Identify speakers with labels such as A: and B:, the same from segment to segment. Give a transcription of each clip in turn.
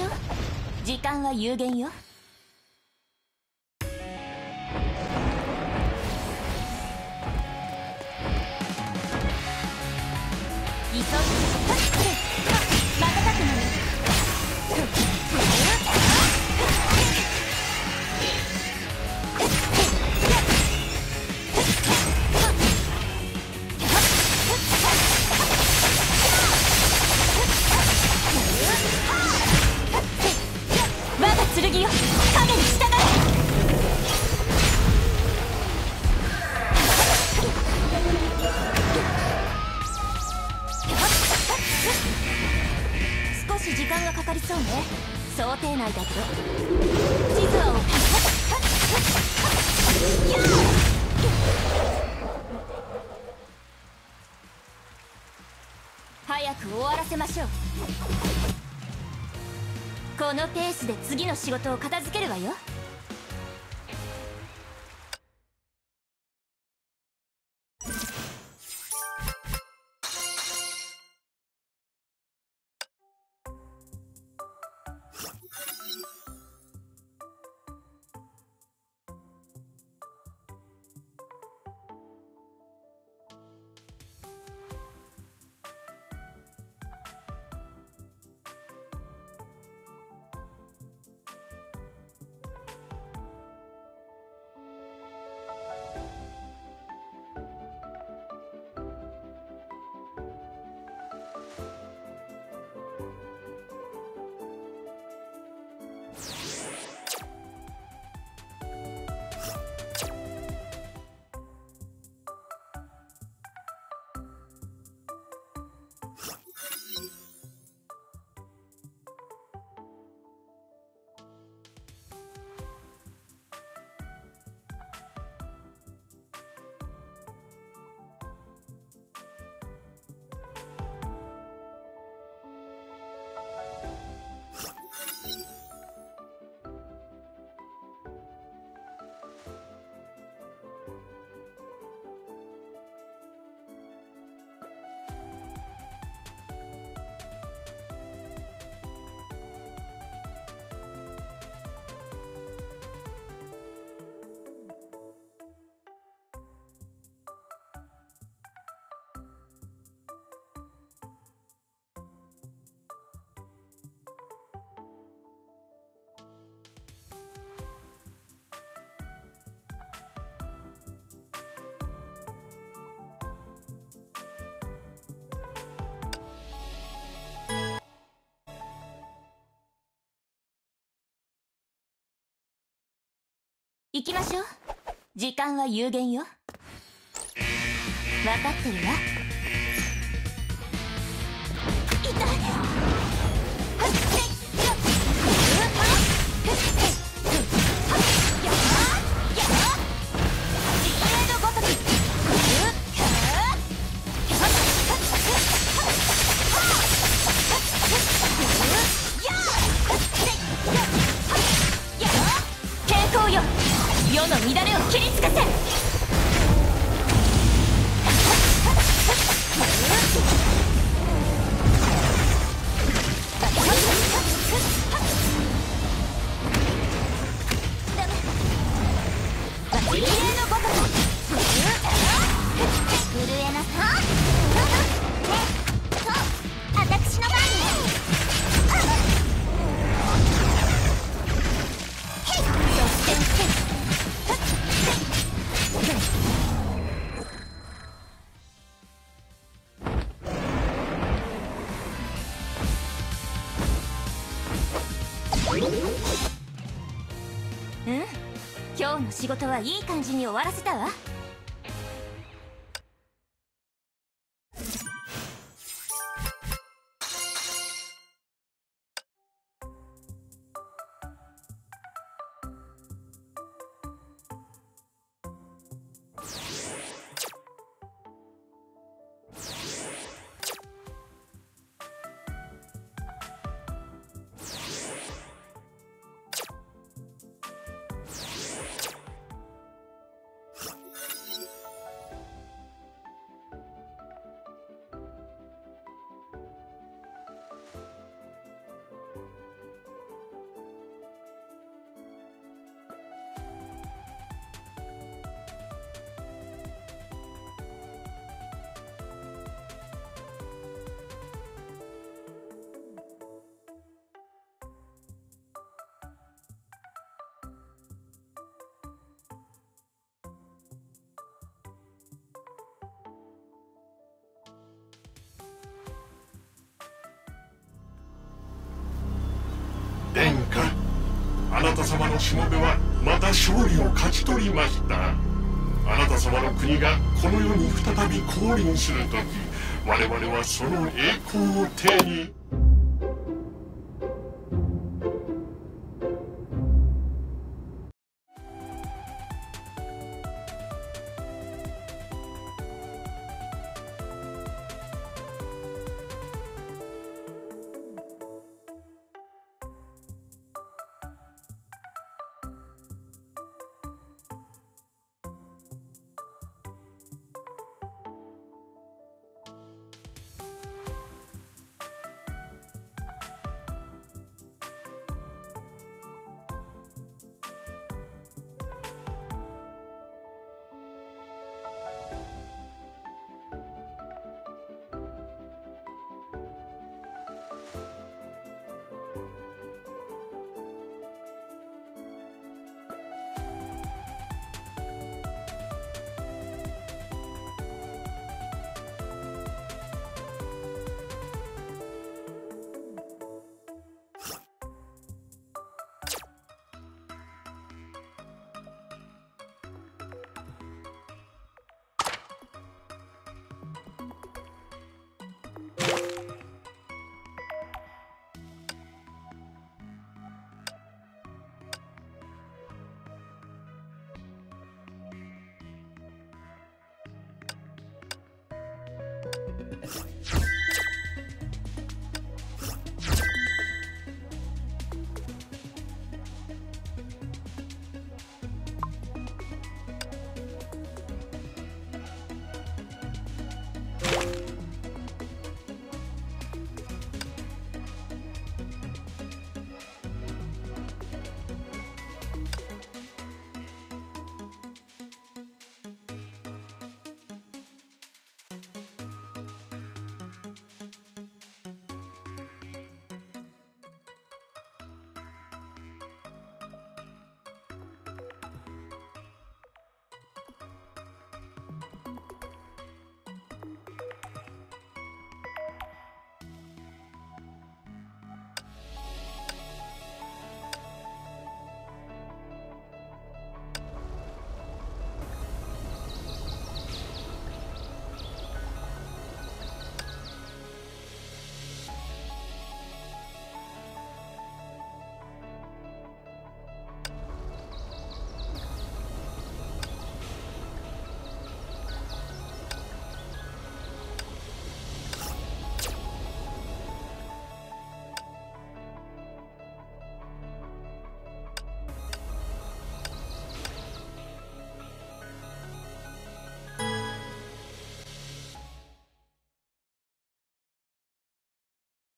A: しょ。う時間は有限よ。そうね想定内だけど。地図は早く終わらせましょうこのペースで次の仕事を片付けるわよ行きましょう。時間は有限よ。分かってるわ。うん？今日の仕事はいい感じに終わらせたわ。
B: 殿下。あなた様のしもべはまた勝利を勝ち取りました。あなた様の国がこの世に再び降臨する時我々はその栄光を手に。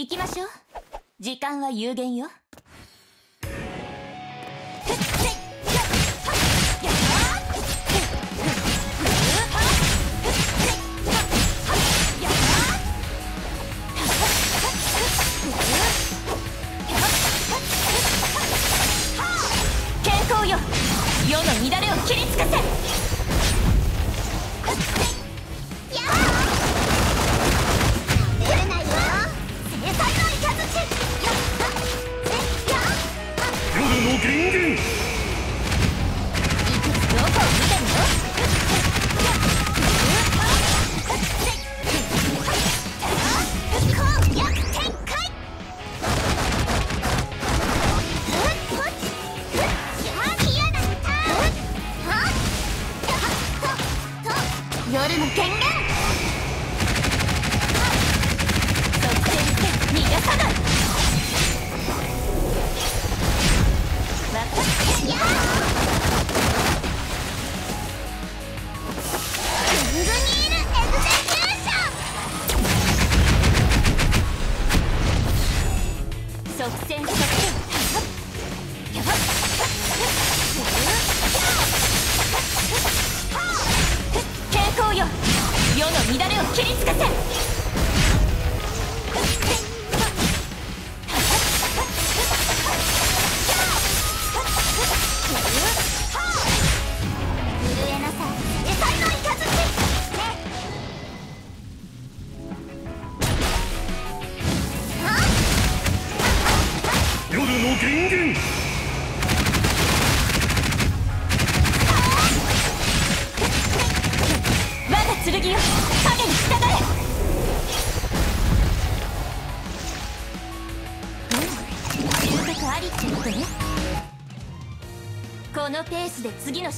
C: 行きましょう。時間は有限よ。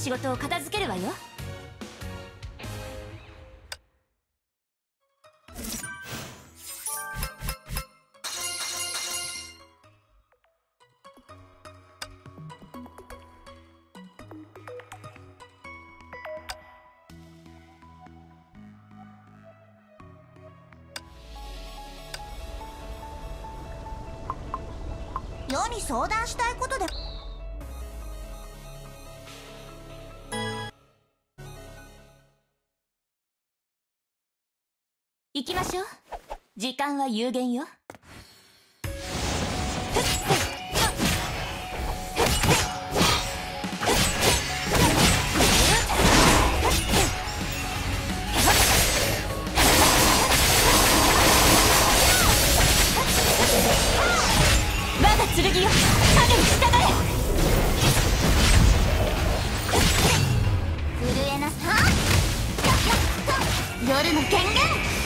A: 仕事を片付けるわよ。
C: 世に相談したいことで。
A: 間は有限よ。
C: 夜の権限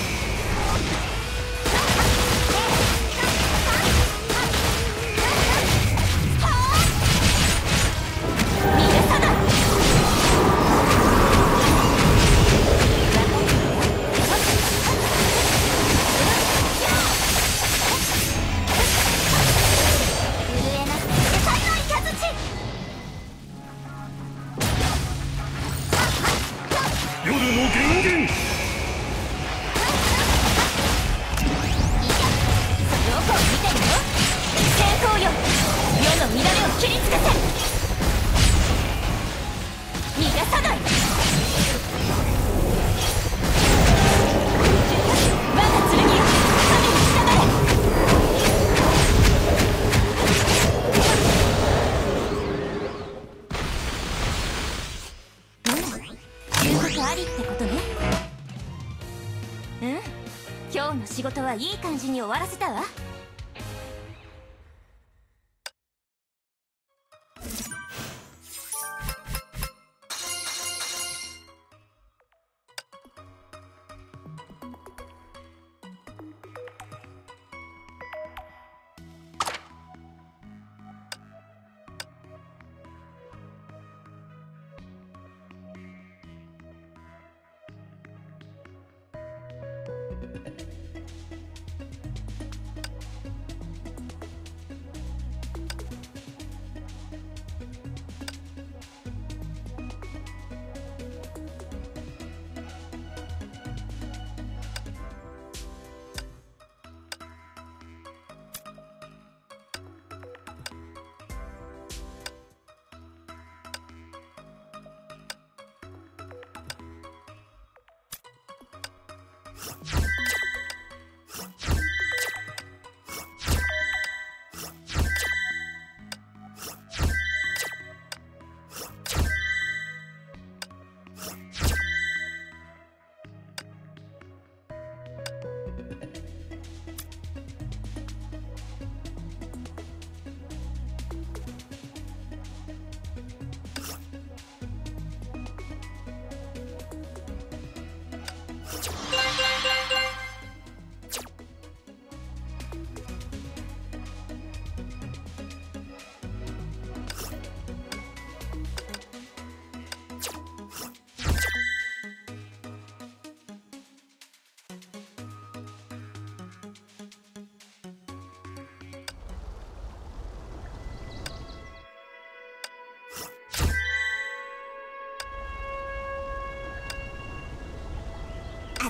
A: はいい感じに終わらせたわ。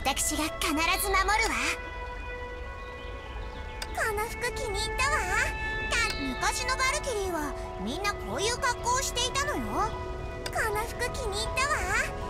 C: 私が必ず守るわ。この服気に入ったわ。昔のバルキリーはみんなこういう格好をしていたのよ。この服気に入ったわ。